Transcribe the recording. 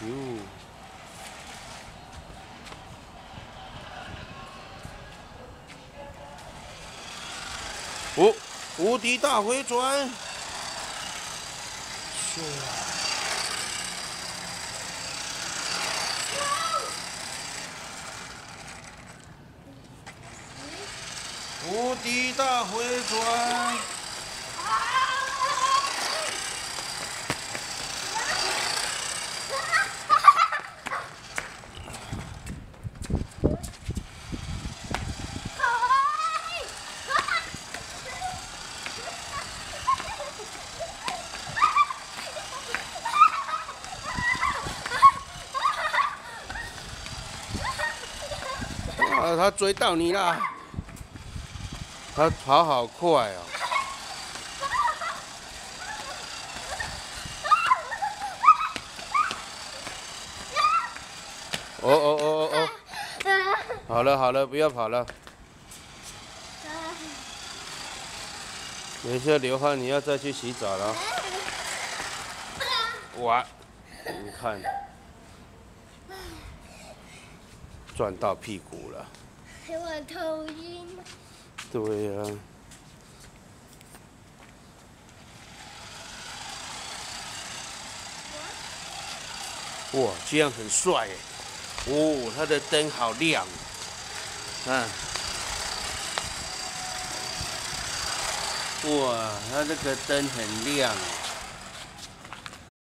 咻！哦，无敌大回转！无敌大回转！啊，他追到你了！他跑好快哦！哦哦哦哦哦！好了好了，不要跑了。等一下流汗，你要再去洗澡了。哇！你看，转到屁股了。我头晕。对呀。哇，这样很帅哎！哦，它的灯好亮，看，哇，它这个灯很亮。